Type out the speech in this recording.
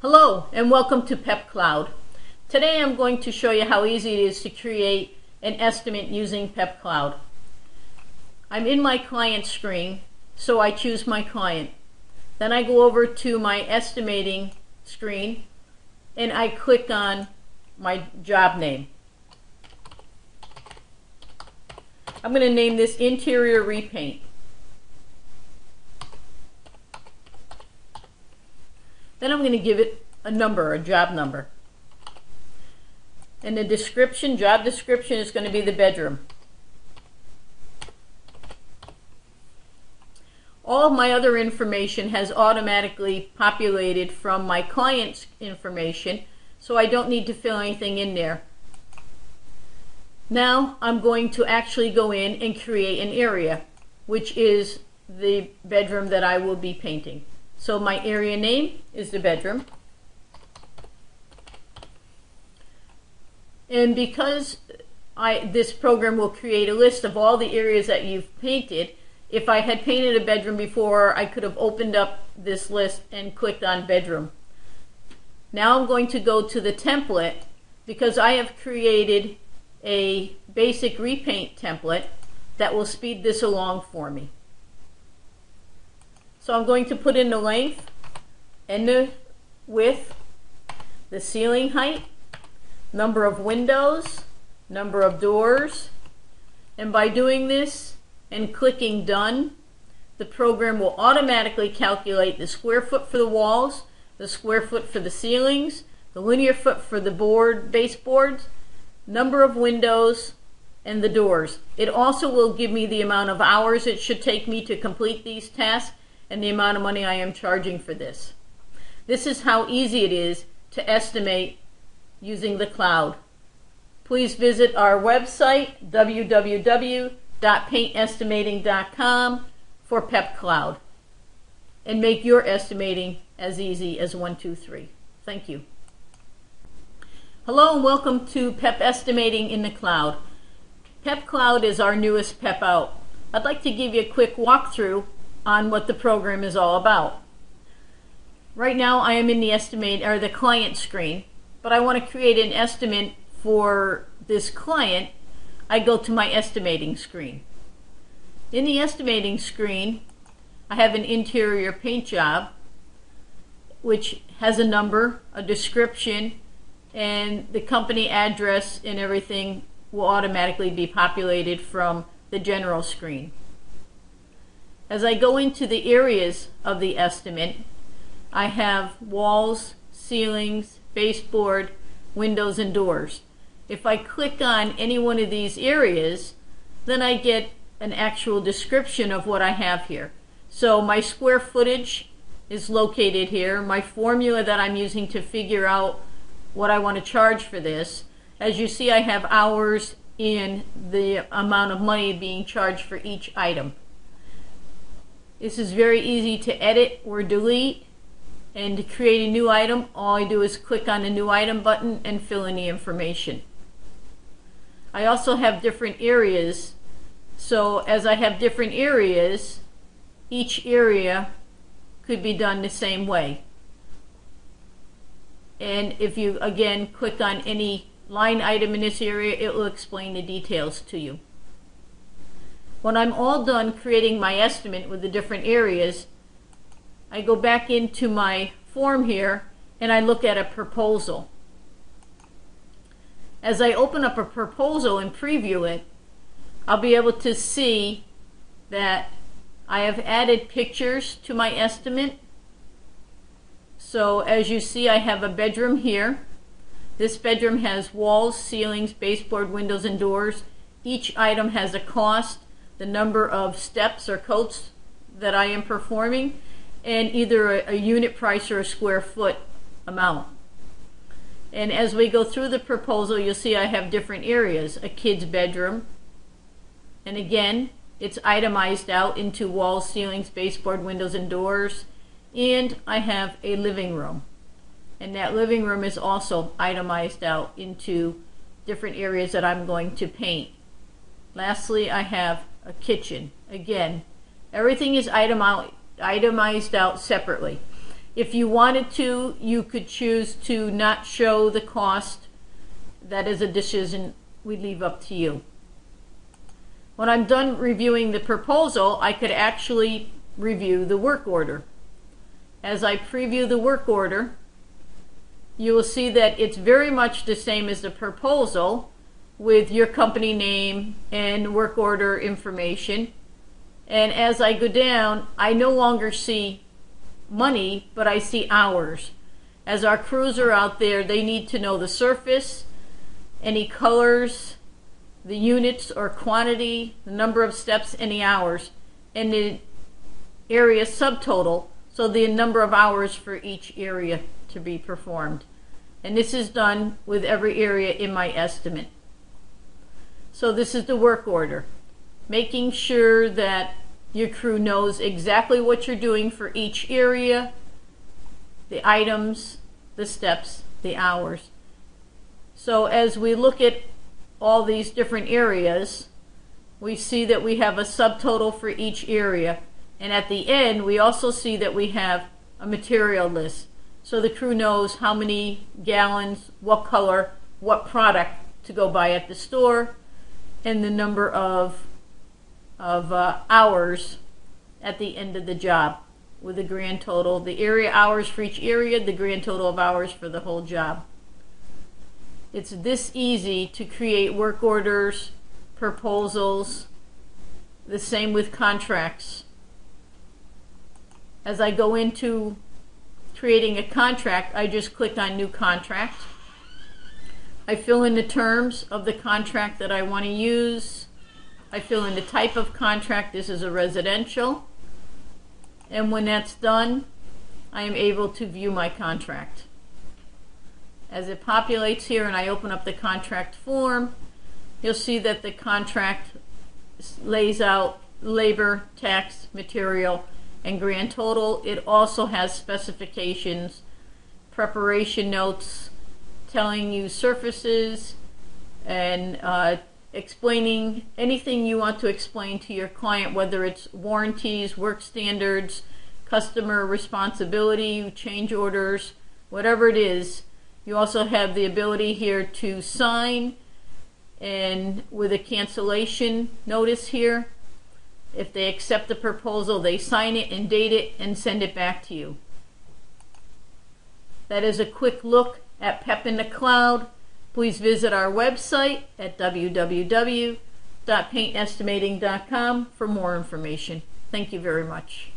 Hello and welcome to Pep Cloud. Today I'm going to show you how easy it is to create an estimate using Pep Cloud. I'm in my client screen, so I choose my client. Then I go over to my estimating screen and I click on my job name. I'm going to name this interior repaint. Then I'm going to give it a number, a job number. And the description, job description is going to be the bedroom. All my other information has automatically populated from my client's information, so I don't need to fill anything in there. Now I'm going to actually go in and create an area, which is the bedroom that I will be painting. So my area name is the bedroom. And because I, this program will create a list of all the areas that you've painted, if I had painted a bedroom before, I could have opened up this list and clicked on bedroom. Now I'm going to go to the template because I have created a basic repaint template that will speed this along for me. So I'm going to put in the length and the width, the ceiling height, number of windows, number of doors, and by doing this and clicking done, the program will automatically calculate the square foot for the walls, the square foot for the ceilings, the linear foot for the board baseboards, number of windows, and the doors. It also will give me the amount of hours it should take me to complete these tasks and the amount of money I am charging for this. This is how easy it is to estimate using the cloud. Please visit our website, www.paintestimating.com for PEP Cloud and make your estimating as easy as 123. Thank you. Hello and welcome to PEP Estimating in the Cloud. PEP Cloud is our newest PEP out. I'd like to give you a quick walkthrough on what the program is all about. Right now I am in the estimate or the client screen, but I want to create an estimate for this client. I go to my estimating screen. In the estimating screen, I have an interior paint job which has a number, a description, and the company address and everything will automatically be populated from the general screen. As I go into the areas of the estimate, I have walls, ceilings, baseboard, windows, and doors. If I click on any one of these areas, then I get an actual description of what I have here. So my square footage is located here. My formula that I'm using to figure out what I want to charge for this. As you see, I have hours in the amount of money being charged for each item. This is very easy to edit or delete. And to create a new item, all I do is click on the new item button and fill in the information. I also have different areas. So as I have different areas, each area could be done the same way. And if you, again, click on any line item in this area, it will explain the details to you. When I'm all done creating my estimate with the different areas, I go back into my form here and I look at a proposal. As I open up a proposal and preview it, I'll be able to see that I have added pictures to my estimate. So as you see, I have a bedroom here. This bedroom has walls, ceilings, baseboard, windows, and doors. Each item has a cost the number of steps or coats that I am performing, and either a, a unit price or a square foot amount. And as we go through the proposal, you'll see I have different areas. A kid's bedroom, and again, it's itemized out into walls, ceilings, baseboard, windows, and doors. And I have a living room. And that living room is also itemized out into different areas that I'm going to paint. Lastly, I have a kitchen. Again, everything is itemized out separately. If you wanted to, you could choose to not show the cost. That is a decision we leave up to you. When I'm done reviewing the proposal, I could actually review the work order. As I preview the work order, you will see that it's very much the same as the proposal with your company name and work order information. And as I go down, I no longer see money, but I see hours. As our crews are out there, they need to know the surface, any colors, the units or quantity, the number of steps, any hours, and the area subtotal, so the number of hours for each area to be performed. And this is done with every area in my estimate. So this is the work order, making sure that your crew knows exactly what you're doing for each area, the items, the steps, the hours. So as we look at all these different areas, we see that we have a subtotal for each area. And at the end, we also see that we have a material list. So the crew knows how many gallons, what color, what product to go buy at the store, and the number of of uh, hours at the end of the job with the grand total, the area hours for each area, the grand total of hours for the whole job. It's this easy to create work orders, proposals, the same with contracts. As I go into creating a contract, I just click on new contract. I fill in the terms of the contract that I want to use. I fill in the type of contract. This is a residential. And when that's done, I am able to view my contract. As it populates here and I open up the contract form, you'll see that the contract lays out labor, tax, material, and grand total. It also has specifications, preparation notes, telling you surfaces, and uh, explaining anything you want to explain to your client, whether it's warranties, work standards, customer responsibility, change orders, whatever it is. You also have the ability here to sign and with a cancellation notice here. If they accept the proposal, they sign it and date it and send it back to you. That is a quick look at PEP in the Cloud. Please visit our website at www.paintestimating.com for more information. Thank you very much.